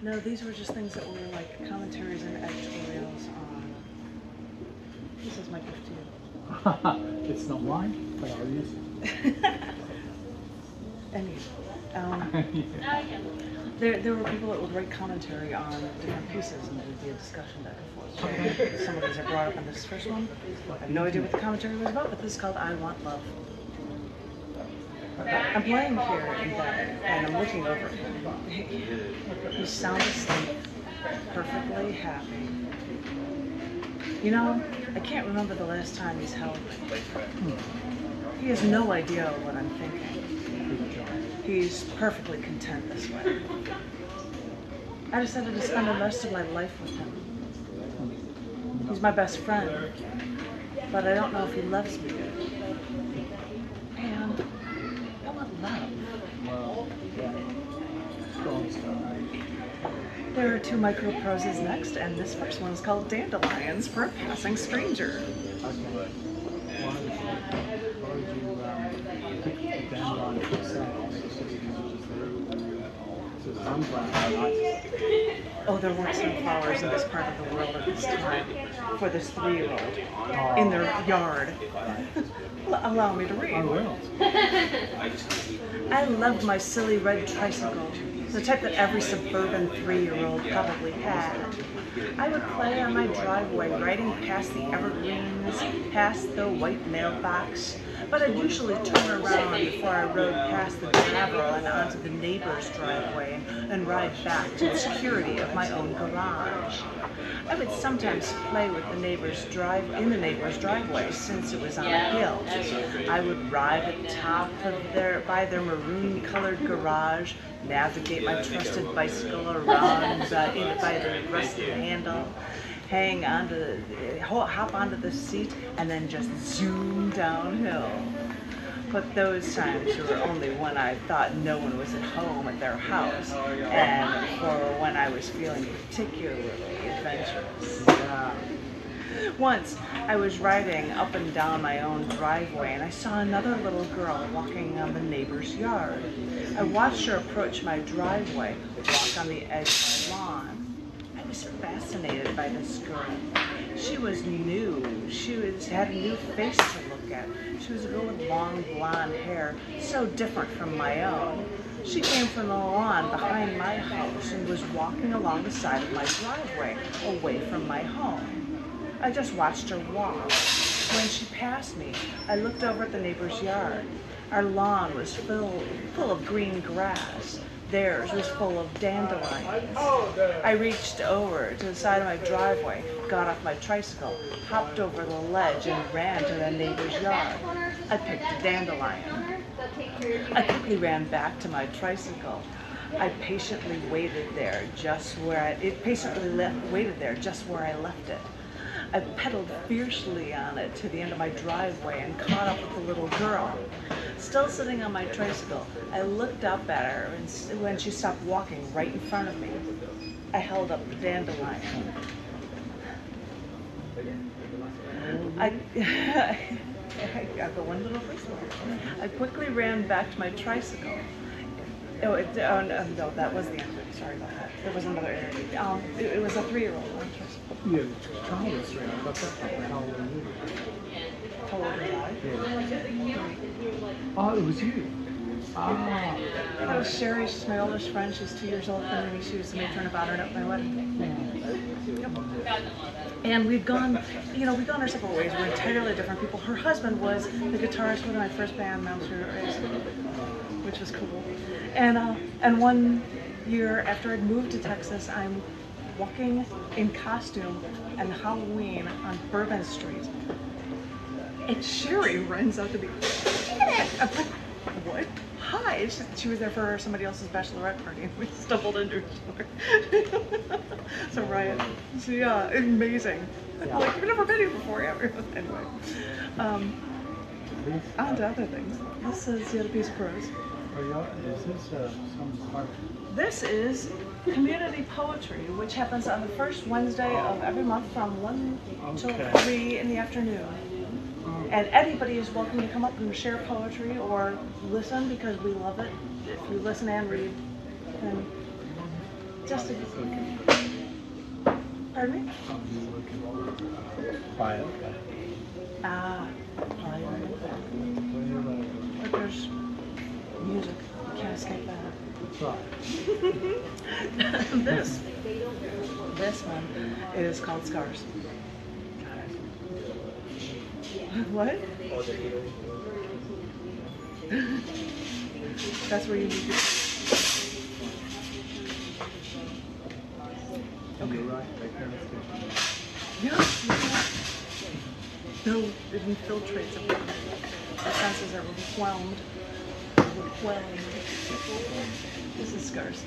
No, these were just things that were like commentaries and editorials on. This is my gift to you. it's not mine, but I'll use it. And um, there, there were people that would write commentary on different pieces and there would be a discussion back and forth. So some of these are brought up in this first one. I have no idea what the commentary was about, but this is called I Want Love. I'm laying here in bed and I'm looking over him. He's sound asleep, perfectly happy. You know, I can't remember the last time he's held me. He has no idea what I'm thinking. He's perfectly content this way. I decided to spend the rest of my life with him. He's my best friend, but I don't know if he loves me. And I want love. Well, yeah. Strong stuff. There are two micro proses next, and this first one is called Dandelions for a Passing Stranger. Okay. Why would you, why would you pick the dandelion for yourself? So sunflower, I like it. Oh, there weren't sunflowers in this part of the world at this time for this three-year-old in their yard. Allow me to read. Oh, I will. I loved my silly red tricycle, the type that every suburban three-year-old probably had. I would play on my driveway, riding past the evergreens, past the white mailbox, but I'd usually turn around before I rode past the gravel and onto the neighbor's driveway and ride back to the security of my own garage. I would sometimes play with the neighbor's drive in the neighbor's driveway since it was on a hill. I would ride atop of their by their maroon-colored garage, navigate my trusted bicycle around uh, in, by the rusted handle, hang onto the, hop onto the seat, and then just zoom downhill. But those times were only when I thought no one was at home at their house, and for when I was feeling particularly adventurous. Yeah. Once I was riding up and down my own driveway and I saw another little girl walking on the neighbor's yard. I watched her approach my driveway, walk on the edge of my lawn. I was fascinated by this girl. She was new. She was had a new face to look at. She was a girl with long blonde hair, so different from my own. She came from the lawn behind my house and was walking along the side of my driveway, away from my home. I just watched her walk. When she passed me, I looked over at the neighbor's yard. Our lawn was full, full of green grass. Theirs was full of dandelions. I reached over to the side of my driveway, got off my tricycle, hopped over the ledge, and ran to the neighbor's yard. I picked a dandelion. I quickly ran back to my tricycle. I patiently waited there, just where I, it patiently waited there, just where I left it. I pedaled fiercely on it to the end of my driveway and caught up with the little girl. Still sitting on my tricycle, I looked up at her and when she stopped walking right in front of me, I held up the dandelion. I, I got the one little whistle. I quickly ran back to my tricycle. Oh, it, oh no, no, that was the end. Sorry about that. There was another. Um, it, it was a three-year-old. Yeah, the child was three. I got that from how old are you? How old? Yeah. Oh, it was you. Ah. That was Sherry. She's my oldest friend. She's two years older than me. She was the matron of honor at my wedding. Yep. And we've gone, you know, we've gone our separate ways. We're entirely different people. Her husband was the guitarist for my first band, Mount Spirit Race, which was cool. And uh, and one year after I'd moved to Texas, I'm walking in costume and Halloween on Bourbon Street. And Sherry runs out to me. I'm like, what? Hi. Just- she was there for somebody else's bachelorette party and we stumbled into each other. so Ryan, so yeah, amazing. Yeah. Like, you've never been here before, have you? Anyway. Um, on to other things. This is the other piece of prose. are you, is this uh, some part? This is community poetry, which happens on the first Wednesday of every month from 1 till Okay. 3 in the afternoon. And anybody is welcome to come up and share poetry or listen because we love it. If you listen and read, then Just a, looking, pardon me? I'm quiet. Ah, probably But there's music. You can't escape that. this, this one is called Scars. What? That's where you need to. Okay. Right. Yeah. No, it infiltrates. The senses are overwhelmed. Overwhelmed. This is Scars.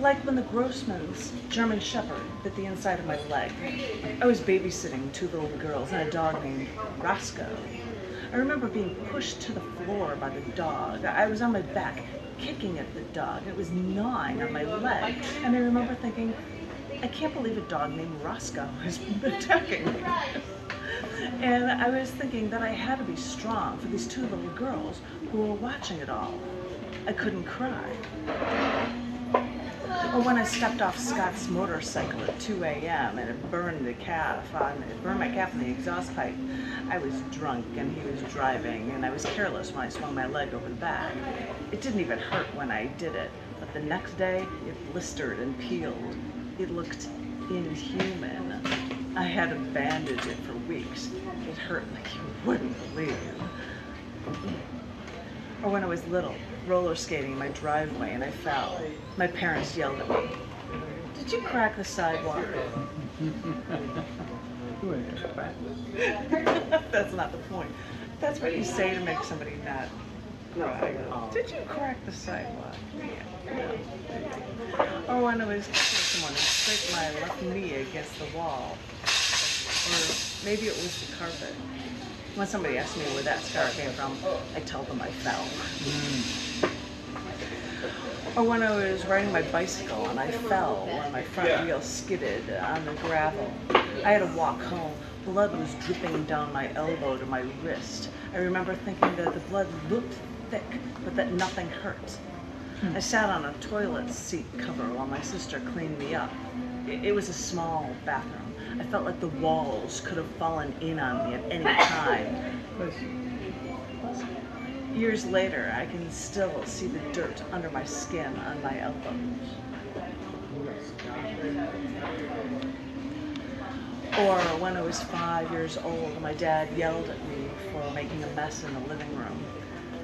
Like when the Grossman's German Shepherd bit the inside of my leg. I was babysitting two little girls and a dog named Roscoe. I remember being pushed to the floor by the dog. I was on my back, kicking at the dog. It was gnawing on my leg. And I remember thinking, I can't believe a dog named Roscoe is attacking me. And I was thinking that I had to be strong for these two little girls who were watching it all. I couldn't cry. Or when I stepped off Scott's motorcycle at 2 a.m. and it burned the calf on it burned my calf on the exhaust pipe. I was drunk and he was driving and I was careless when I swung my leg over the back. It didn't even hurt when I did it, but the next day it blistered and peeled. It looked inhuman. I had to bandage it for weeks. It hurt like you wouldn't believe. Or when I was little, roller skating in my driveway and I fell. My parents yelled at me. Did you crack the sidewalk? That's not the point. That's what you say to make somebody not cry. Did you crack the sidewalk? Yeah. Or when I was kicking someone and scraped my left knee against the wall. Or maybe it was the carpet. When somebody asked me where that scar came from, I tell them I fell. Mm. Or when I was riding my bicycle and I fell when my front wheel skidded on the gravel. I had to walk home. Blood was dripping down my elbow to my wrist. I remember thinking that the blood looked thick, but that nothing hurt. I sat on a toilet seat cover while my sister cleaned me up. It, it was a small bathroom. I felt like the walls could have fallen in on me at any time. Years later, I can still see the dirt under my skin on my elbows. Or when I was five years old, my dad yelled at me for making a mess in the living room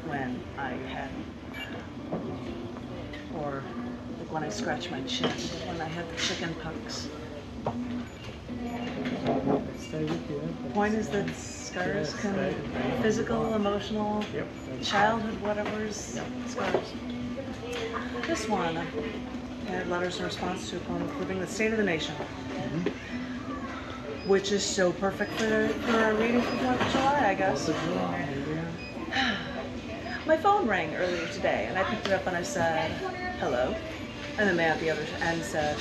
when I had, or like when I scratched my chin, when I had the chicken pox. Point is that scars can, right. physical, emotional, childhood, whatever's scars. This one had letters in response to a poem approving the state of the nation, which is so perfect for, for a reading for Fourth of July, I guess. My phone rang earlier today, and I picked it up and I said, hello. And the man at the other end said,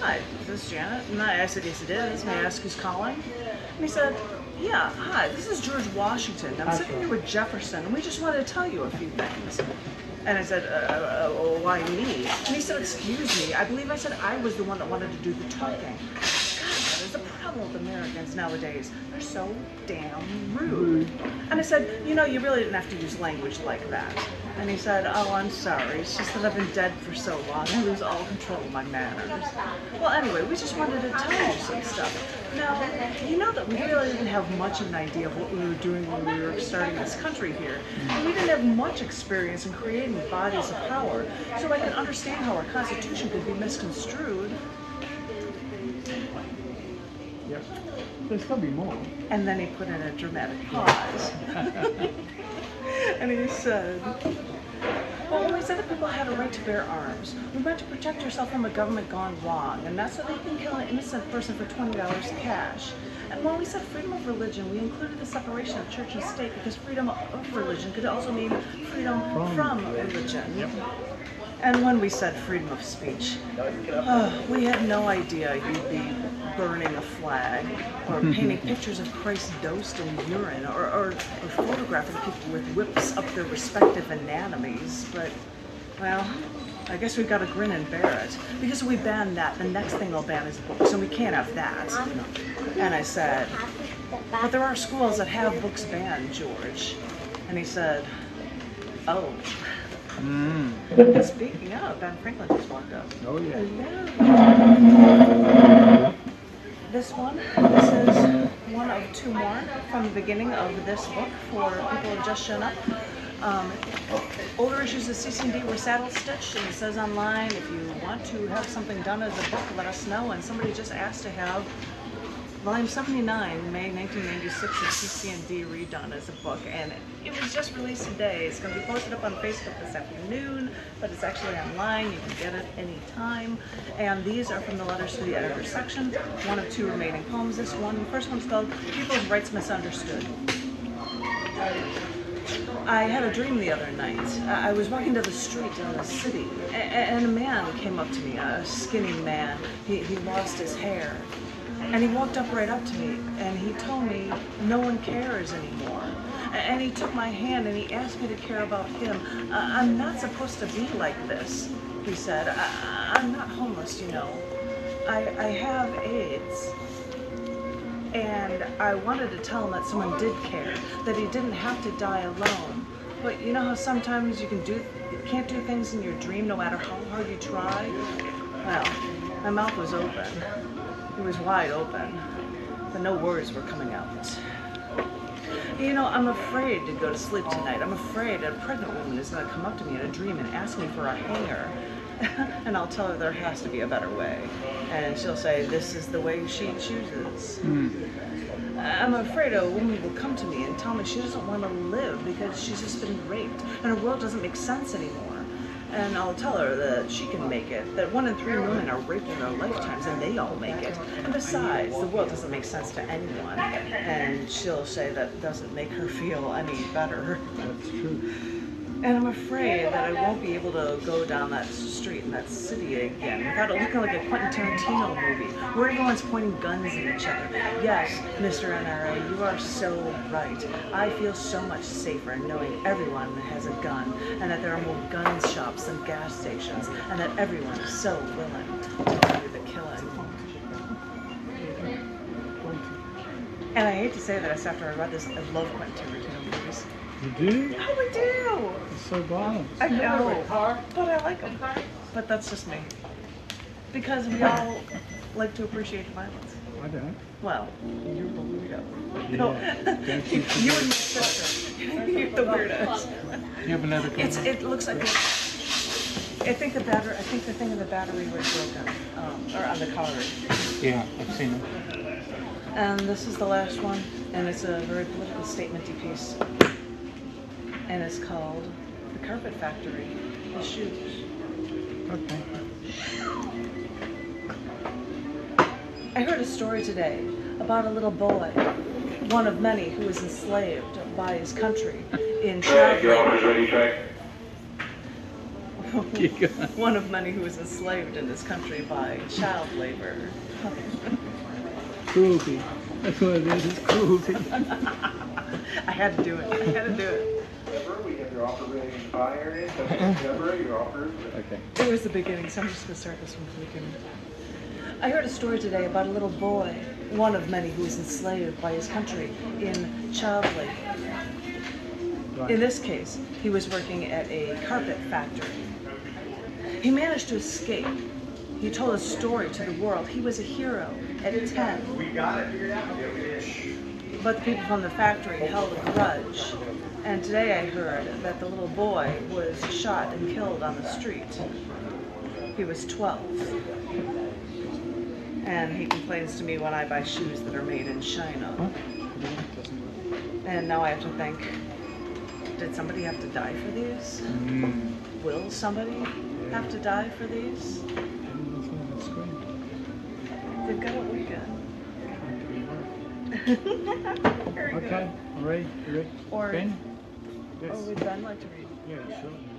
hi, is this Janet? And I said, yes, it is. May I ask who's calling? And he said, yeah, hi, this is George Washington. I'm sitting here with Jefferson, and we just wanted to tell you a few things. And I said, uh, uh, uh, why me? And he said, excuse me, I believe I said I was the one that wanted to do the talking. God, that is problem with Americans nowadays. They're so damn rude. And I said, you know, you really didn't have to use language like that. And he said, oh, I'm sorry. It's just that I've been dead for so long, I lose all control of my manners. Well, anyway, we just wanted to tell you some stuff. Now, you know that we really didn't have much of an idea of what we were doing when we were starting this country here. And we didn't have much experience in creating bodies of power, so I can understand how our Constitution could be misconstrued. Yep. There's still be more. And then he put in a dramatic pause. and he said, Well, when we said that people had a right to bear arms, we meant to protect yourself from a government gone wrong, and that's so they can kill an innocent person for $20 cash. And when we said freedom of religion, we included the separation of church and state because freedom of religion could also mean freedom From from religion. And when we said freedom of speech, oh, we had no idea you'd be burning a flag or painting pictures of Christ dosed in urine or, or, or photographing people with whips up their respective anatomies. But, well, I guess we've got to grin and bear it. Because if we ban that, the next thing they'll ban is books, and we can't have that. And I said, but there are schools that have books banned, George. And he said, oh. Mm. Speaking of, Ben Franklin just walked up. Oh yeah. Hello. This one, this is one of two more from the beginning of this book for people who just shown up. Um, older issues of CC&D were saddle stitched, and it says online if you want to have something done as a book, let us know. And somebody just asked to have volume 79, May 1996 of CC&D redone as a book, and it was just released today. It's going to be posted up on Facebook this afternoon, but it's actually online. You can get it anytime. And these are from the letters to the editor section. One of two remaining poems. This one, the first one's called People's Rights Misunderstood. I had a dream the other night. I was walking down the street in the city, and a man came up to me, a skinny man. He, he lost his hair. And he walked up right up to me, and he told me no one cares anymore. And he took my hand and he asked me to care about him. I'm not supposed to be like this, he said. I- I'm not homeless, you know. I, I have AIDS. And I wanted to tell him that someone did care, that he didn't have to die alone. But you know how sometimes you can do, you can't do things in your dream no matter how hard you try? Well, my mouth was open. It was wide open, but no words were coming out. You know, I'm afraid to go to sleep tonight. I'm afraid a pregnant woman is going to come up to me in a dream and ask me for a hanger. and I'll tell her there has to be a better way. And she'll say, This is the way she chooses. Hmm. I'm afraid a woman will come to me and tell me she doesn't want to live because she's just been raped and her world doesn't make sense anymore. And I'll tell her that she can make it, that one in three women are raped in their lifetimes and they all make it. And besides, the world doesn't make sense to anyone. And she'll say that doesn't make her feel any better. That's true. And I'm afraid that I won't be able to go down that street in that city again without it looking like a Quentin Tarantino movie where everyone's pointing guns at each other. Yes, Mr. NRA, you are so right. I feel so much safer knowing everyone has a gun and that there are more gun shops than gas stations and that everyone is so willing to do the killing. And I hate to say this after I read this, I love Quentin Tarantino movies. You do? Oh, I do! It's so violent. I know, but I like them. But that's just me. Because we all like to appreciate violence. I don't. Well, you're the weirdo. Yeah. No, Don't you you and my sister. You're the weirdos. You have another It's. It looks like. A, I think the battery. I think the thing in the battery was broken, um, or on the card. Yeah, I've seen it. And this is the last one, and it's a very political statementy piece. And it's called "The Carpet Factory." The shoes. Okay. I heard a story today about a little boy, one of many who was enslaved by his country in child Track, labor. ready, track. One of many who was enslaved in this country by child labor. Cruelty. That's what it is. It's cruelty. I had to do it. I had to do it. Deborah, we have your offer ready and fire in. Deborah, your offer is ready. Okay. It was the beginning, so I'm just gonna start this one from the beginning. I heard a story today about a little boy, one of many who was enslaved by his country in child labor. Right. In this case, he was working at a carpet factory. He managed to escape. He told a story to the world. He was a hero at 10. We got it figured out? Yeah, we did. But the people from the factory held a grudge. And today I heard that the little boy was shot and killed on the street. He was 12. And he complains to me when I buy shoes that are made in China. Huh? No, it doesn't work. And now I have to think, did somebody have to die for these? Mm. Will somebody have to die for these? Didn't look on the screen. They've got a weekend. Very good. Okay. All ready? Ready? Or- Yes. Oh, would Ben like to read? Yeah, would. Okay.